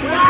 Wow.